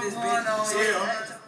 this bitch.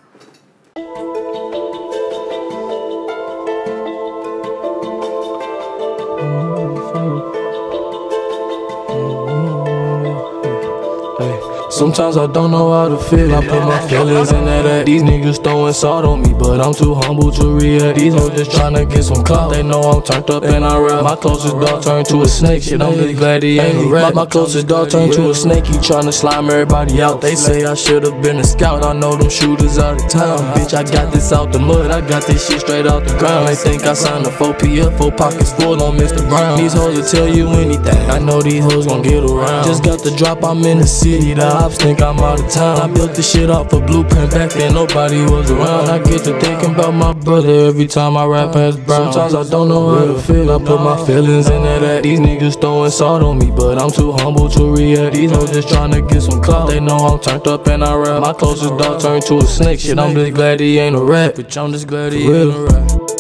Sometimes I don't know how to feel. I put my feelings in that act. These niggas throwing salt on me, but I'm too humble to react. These hoes just tryna get some clout. They know I'm turned up and I rap. My closest dog turned to a snake. Shit, I'm just glad he ain't a rat. My closest dog turned to a snake. He tryna slime everybody out. They say I should've been a scout. I know them shooters out of town. Bitch, I got this out the mud. I got this shit straight out the ground. They think I signed a 4PF, four pockets full on Mr. Brown. These hoes will tell you anything. I know these hoes gon' get around. Just got the drop, I'm in the city. The think I'm out of town. I built this shit off a blueprint back then, nobody was around. I get to thinking about my brother every time I rap past Brown. Sometimes I don't know how to feel. I put my feelings in that act. These niggas throwing salt on me, but I'm too humble to react. These hoes just tryna get some clout. They know I'm turned up and I rap. My closest dog turned to a snake. Shit, I'm just glad he ain't a rat. Bitch, I'm just glad he ain't a rat.